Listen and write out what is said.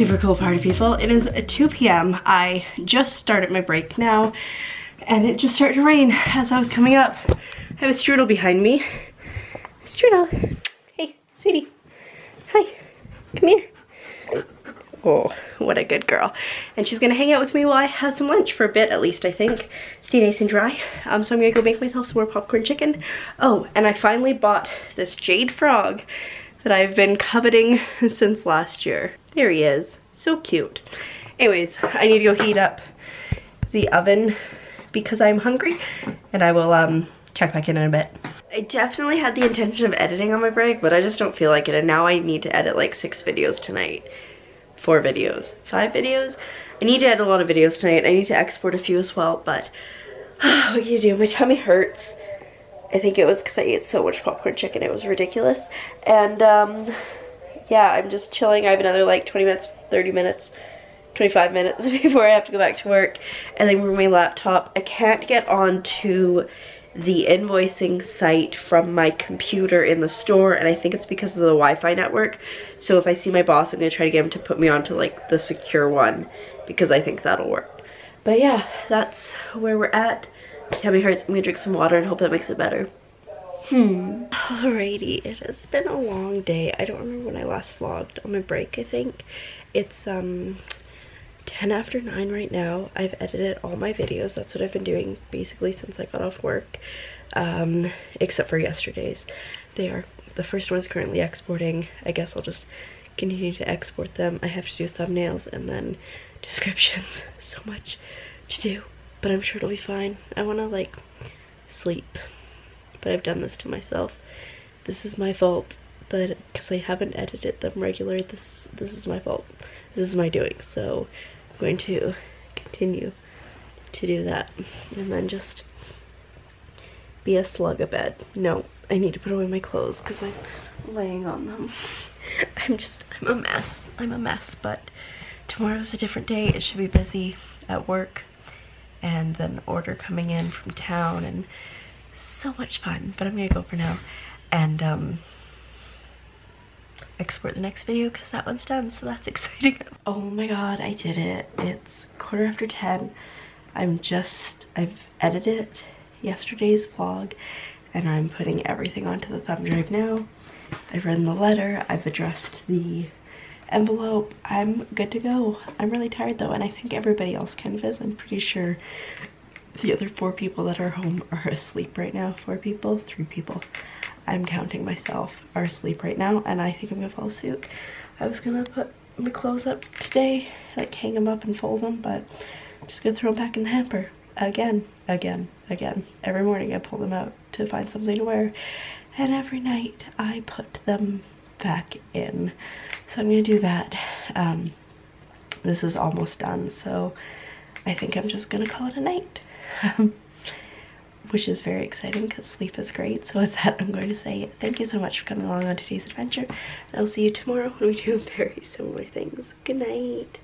super cool party people. It is 2 p.m. I just started my break now and it just started to rain as I was coming up. I have a strudel behind me. Strudel, hey, sweetie, hi, come here. Oh, what a good girl. And she's gonna hang out with me while I have some lunch for a bit, at least I think. Stay nice and dry. Um, so I'm gonna go make myself some more popcorn chicken. Oh, and I finally bought this jade frog that I've been coveting since last year. There he is. So cute. Anyways, I need to go heat up the oven because I'm hungry and I will um, check back in in a bit. I definitely had the intention of editing on my break, but I just don't feel like it and now I need to edit like six videos tonight. Four videos. Five videos? I need to edit a lot of videos tonight. I need to export a few as well, but what can you do? My tummy hurts. I think it was because I ate so much popcorn chicken. It was ridiculous. And um, yeah, I'm just chilling. I have another like 20 minutes, 30 minutes, 25 minutes before I have to go back to work. And then bring my laptop. I can't get onto the invoicing site from my computer in the store and I think it's because of the Wi-Fi network. So if I see my boss, I'm gonna try to get him to put me onto like the secure one because I think that'll work. But yeah, that's where we're at. Tummy hurts. I'm gonna drink some water and hope that makes it better. Hmm. Alrighty, it has been a long day. I don't remember when I last vlogged on my break, I think. It's um 10 after 9 right now. I've edited all my videos. That's what I've been doing basically since I got off work. Um, except for yesterday's. They are, the first one is currently exporting. I guess I'll just continue to export them. I have to do thumbnails and then descriptions. so much to do, but I'm sure it'll be fine. I want to like sleep but I've done this to myself. This is my fault that because I haven't edited them regularly. This this is my fault. This is my doing. So going to continue to do that and then just be a slug a bed. No, I need to put away my clothes because I'm laying on them. I'm just, I'm a mess. I'm a mess, but tomorrow's a different day. It should be busy at work and then order coming in from town and so much fun, but I'm gonna go for now and um, export the next video because that one's done, so that's exciting. oh my god, I did it. It's quarter after 10. I'm just, I've edited yesterday's vlog and I'm putting everything onto the thumb drive now. I've written the letter, I've addressed the envelope. I'm good to go. I'm really tired though and I think everybody else kind of. I'm pretty sure the other four people that are home are asleep right now. Four people, three people. I'm counting myself are asleep right now and I think I'm gonna fall asleep. I was gonna put my clothes up today, like hang them up and fold them, but I'm just gonna throw them back in the hamper again, again, again. Every morning I pull them out to find something to wear and every night I put them back in. So I'm gonna do that. Um, this is almost done, so I think I'm just gonna call it a night. which is very exciting because sleep is great. So with that, I'm going to say thank you so much for coming along on today's adventure. And I'll see you tomorrow when we do very similar things. Good night.